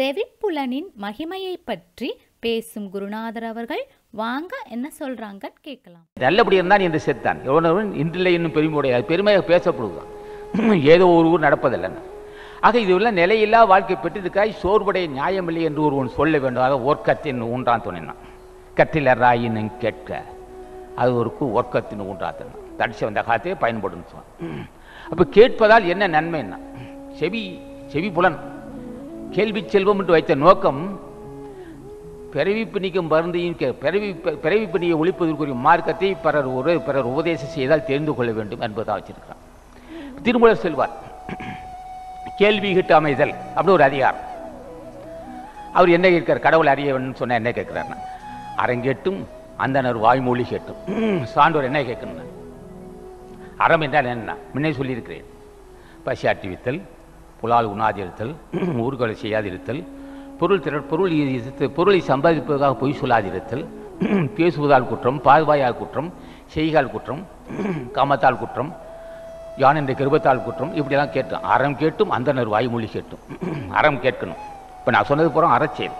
செவிப்புலனின் மகிமையை பற்றி பேசும் குருநாதர் அவர்கள் வாங்க என்ன சொல்றாங்க கேட்கலாம். நல்லபடி இருந்தான் என்று செத்தான். எவனவன் இன்றில்லை என்னும் பெருமையுடைய பெருமையாக பேசப்படுவதுதான். ஏதோ ஒரு ஊர் நடப்பதில்லைன்னு ஆக இதுவெல்லாம் நிலையில்லா வாழ்க்கை பெற்றிருக்காய் சோர்வுடைய நியாயமில்லை என்று ஒருவன் சொல்ல வேண்டும். ஓர்க்கத்தின் ஒர்க்கத்தின் ஊன்றான் துணினான் கற்றிலராயின்னு கேட்க அது ஒரு கு ஒர்க்கத்தின் ஊன்றாத்தன் தடிச்சு வந்த காலத்தையே பயன்படும் சொன்னான். அப்போ கேட்பதால் என்ன நன்மைன்னா செவி செவி புலன். கேள்வி செல்வம் என்று வைத்த நோக்கம் பிறவிப்பு நீக்கும் மருந்தையும் கே- பிறவி பிறவிப்பு ஒழிப்பதற்குரிய மார்க்கத்தை பிறர் ஒரு பிறர் உபதேசம் செய்தால் தெரிந்து கொள்ள வேண்டும் என்பதாக வச்சிருக்கிறான் திருமூலர் செல்வார் கேள்வி கிட்ட அமைதல் அப்படி ஒரு அதிகாரம். அவர் என்ன கேட்கிறார்? கடவுள் அறிய வேண்டும் சொன்னால் என்ன கேட்கிறார்னா அரங்கேட்டும் அந்தனர் வாய்மொழி கேட்டும். சான்றோர் என்ன கேட்கணும் அறம் என்றால் என்ன? முன்னே சொல்லியிருக்கிறேன். பசி ஆட்டிவித்தல் புலால் உண்ணாதிருத்தல் ஊர்கொலை செய்யாதிருத்தல் பொருள் திர பொருள் பொருளை சம்பாதிப்பதற்காக பொய் சொல்லாதிருத்தல் பேசுவதால் குற்றம் பாதுவாயால் குற்றம் செய்கால் குற்றம் காமத்தால் குற்றம் யான் என்ற கிருபத்தால் குற்றம் இப்படியெல்லாம் கேட்டோம். அறம் கேட்டும் அந்தனர் வாய்மொழி கேட்டும். அறம் கேட்கணும். இப்போ நான் சொன்னது போகிறோம் அறச்செயல்.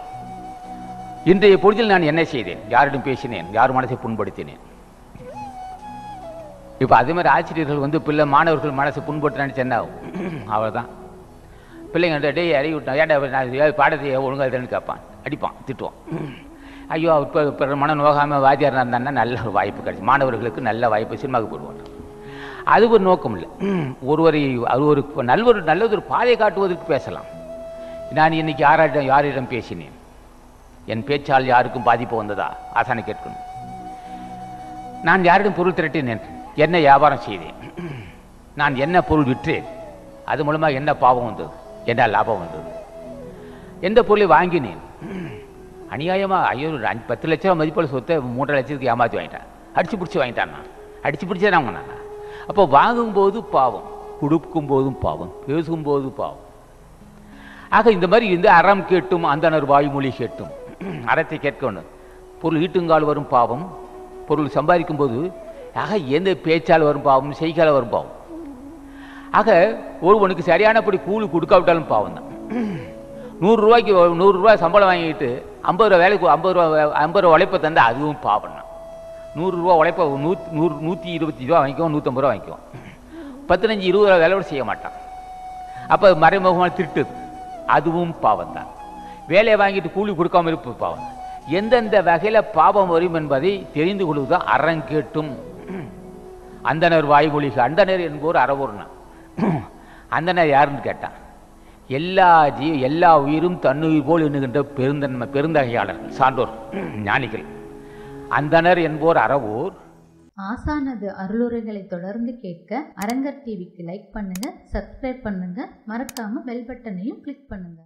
இன்றைய பொழுதில் நான் என்ன செய்தேன்? யாரிடம் பேசினேன்? யார் மனசை புண்படுத்தினேன்? இப்போ அதே மாதிரி ஆசிரியர்கள் வந்து பிள்ளை மாணவர்கள் மனசை புண்படுத்தினான்னு நினைச்சு என்ன தான் பிள்ளைங்கள்ட்ட பிள்ளைங்க டேய் அறிவி விட்டான் ஏன்டா நான் பாடத்தை ஒழுங்காக எழுதுன்னு கேட்பான். அடிப்பான் திட்டுவான். ஐயோ இப்போ இப்போ மன நோகாமல் வாத்தியார் இருந்தான்னா நல்ல ஒரு வாய்ப்பு கிடைச்சி மாணவர்களுக்கு நல்ல வாய்ப்பு சினிமாவுக்கு போடுவாங்க. அது ஒரு நோக்கம் இல்லை. ஒருவரை அது ஒரு நல்லொரு நல்லதொரு பாதை காட்டுவதற்கு பேசலாம். நான் இன்னைக்கு யாரிடம் யாரிடம் பேசினேன்? என் பேச்சால் யாருக்கும் பாதிப்பு வந்ததா? ஆசானை கேட்கணும். நான் யாரிடம் பொருள் திரட்டினேன்? என்ன வியாபாரம் செய்தேன்? நான் என்ன பொருள் விற்றேன்? அது மூலமாக என்ன பாவம் வந்தது? என்ன லாபம் வந்தது. எந்த பொருளை வாங்கினேன்? அநியாயமாக ஐயோ அஞ்சு பத்து லட்ச ரூபா மதிப்புள்ள சொத்தை மூன்றரை லட்சத்துக்கு ஏமாற்றி வாங்கிட்டான். அடிச்சு பிடிச்சி வாங்கிட்டான்? நான் அடிச்சு பிடிச்சே நான் வாங்கினான் அப்போ வாங்கும்போது பாவம் கொடுக்கும் போதும் பாவம் பேசும்போது பாவம். ஆக இந்த மாதிரி இந்த அறம் கேட்டும் அந்தனர் வாய்மொழி கேட்டும். அறத்தை கேட்கணும். பொருள் ஈட்டுங்கால் வரும் பாவம் பொருள் சம்பாதிக்கும் போது ஆக எந்த பேச்சால் வரும் பாவம் செய்கால வரும் பாவம். ஆக ஒருவனுக்கு சரியானபடி கூலி கொடுக்காவிட்டாலும் பாவம் தான். நூறுரூவாய்க்கு நூறுரூவா சம்பளம் வாங்கிட்டு ஐம்பது ரூபா வேலைக்கு ஐம்பது ரூபா ஐம்பது ரூபா உழைப்பை தந்தால் அதுவும் பாவம் தான். நூறுரூவா உழைப்ப நூ நூறு நூற்றி இருபத்தி ரூபா வாங்கிக்குவோம் நூற்றம்பது ரூபா வாங்கிக்குவோம். பதினஞ்சு இருபது ரூபா வேலை கூட செய்ய மாட்டான். அப்போ மறைமுகமாக திருட்டுது. அதுவும் பாவம் தான். வேலையை வாங்கிட்டு கூலி கொடுக்காம இருப்பது பாவம் எந்தெந்த வகையில் பாவம் வரும் என்பதை தெரிந்து கொள்வது அறங்கேட்டும். அந்தனர் வாய்மொழிகள் அந்தனர் என்போர் அறவோர்னா. அந்தனர் யாருன்னு கேட்டான். எல்லா ஜீ எல்லா உயிரும் தன்னுயிர் போல் எண்ணுகின்ற பெருந்தன்மை பெருந்தகையாளர் சான்றோர் ஞானிகள். அந்தனர் என்போர் அறவோர். ஆசானது அருளுரைகளை தொடர்ந்து கேட்க அரங்கர் டிவிக்கு லைக் பண்ணுங்க சப்ஸ்கிரைப் பண்ணுங்க மறக்காம பெல் பட்டனையும் கிளிக் பண்ணுங்க.